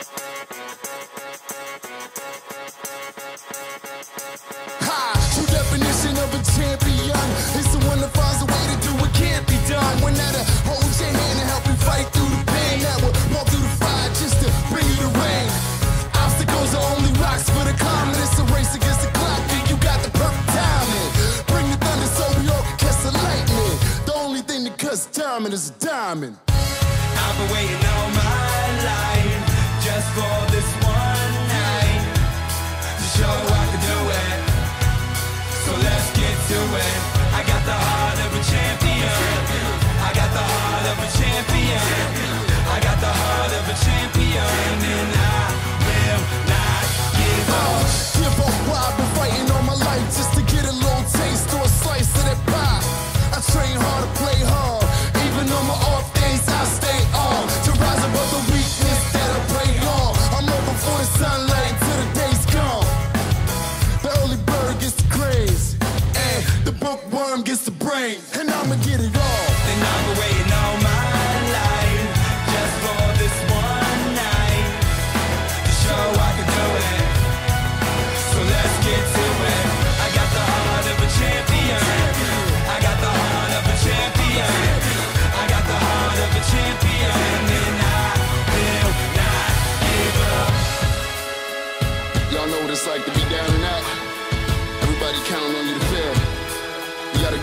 True definition of a champion is the one that finds a way to do what can't be done. Hold your hand and help you fight through the pain, that walk through the fire just to bring you the rain. Obstacles are only rocks for the. It's a race against the clock, and you got the perfect timing. Bring the thunder so we all can catch the lightning. The only thing that cuts diamond is a diamond. I've been waiting all my life for this one night to show I can do it. So let's get to it. I got the heart of a champion. I got the heart of a champion. I got the heart of a champion, and I will not give up. Give up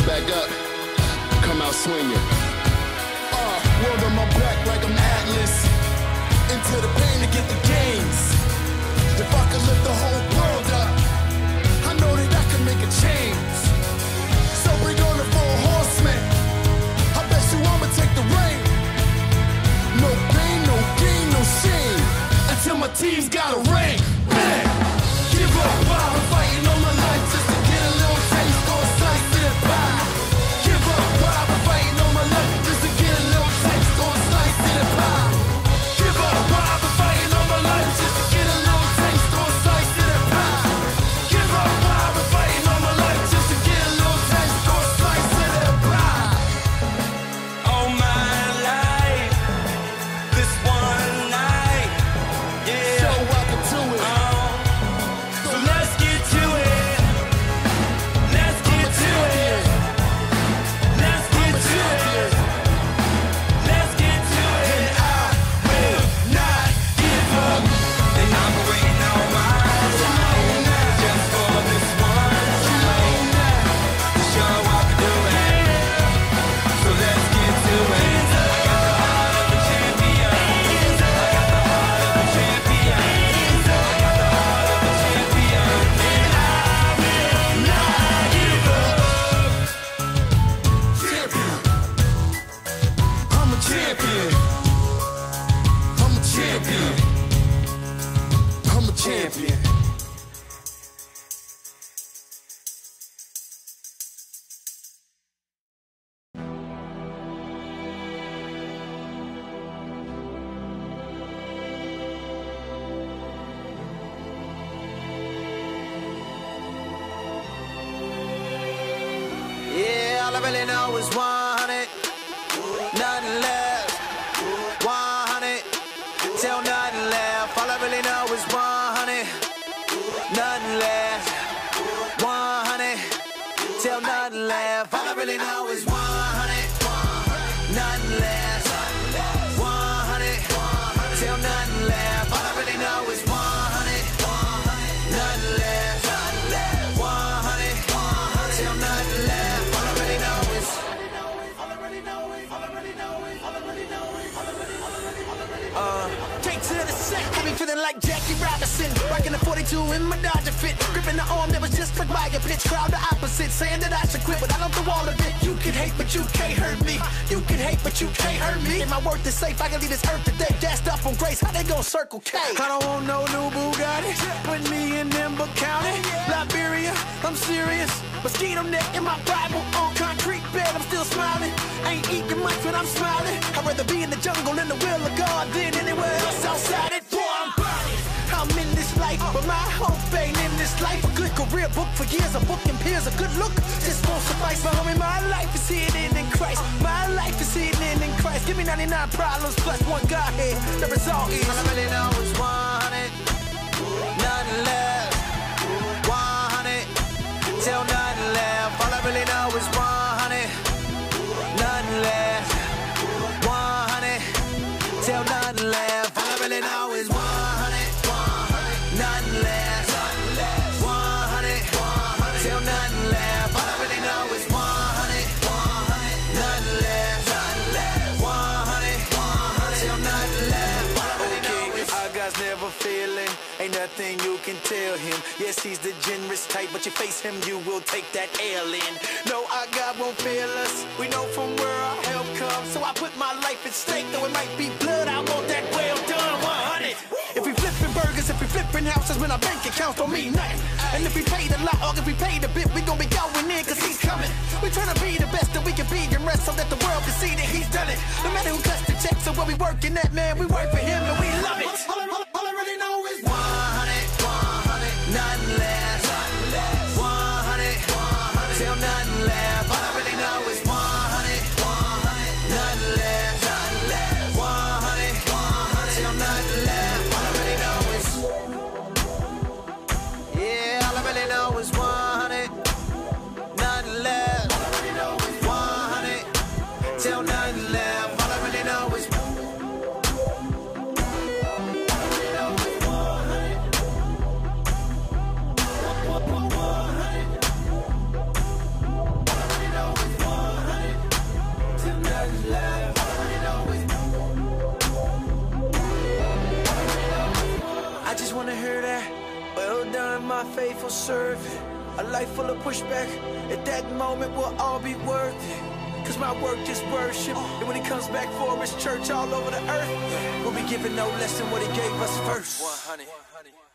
get back up. Come out swinging. Uh, world on my back like I'm Atlas. Into the pain to get the gains. If I could lift the whole world up, I know that I can make a change. So bring on the four horsemen. I bet you I'ma take the reign. No pain, no gain, no shame. Until my team's got a ring. Champion. All I really know is 100. Nothing left. 100. Till nothing left. All I really know is 100. Nothing left. 100. Till nothing left. All I really know is. Straight uh, to the feeling like Jackie Robinson. Rocking the 42 in my Dodger just like by a pitch. Crowd the opposite, saying that I should quit, but I love the wall of it. You can hate, but you can't hurt me. You can hate, but you can't hurt me. And my worth is safe, I can leave this earth today. Gassed up on grace, how they gon' circle K? I don't want no new Bugatti. Put me in Nimba County. Liberia, I'm serious. Mosquito net in my Bible on concrete bed, I'm still smiling. Ain't eating much but I'm smiling. I'd rather be in the jungle in the will of God than anywhere else outside it. Boy, I'm burning. I'm in this life, but my hope ain't in this life. Career book for years, a book and peers, a good look. Just won't suffice, but homie, my life is hidden in Christ. My life is hidden in Christ. Give me 99 problems plus one Godhead. The result is. I really know 100. Yes, he's the generous type, but you face him, you will take that L in. No, our God won't fail us. We know from where our help comes, so I put my life at stake, though it might be blood. I want that well done 100. If we flipping burgers, if we flipping houses, when our bank accounts don't mean nothing. And if we paid a lot, or if we paid a bit, we gon' be going in, cause he's coming. We tryna be the best that we can be and rest so that the world can see that he's done it. No matter who cuts the check, so where we working at, man, we work for him and we love it. flashback. At that moment, we'll all be worth it. Cause my work is worship. And when he comes back for his church all over the earth, we'll be giving no less than what he gave us first. 100. 100.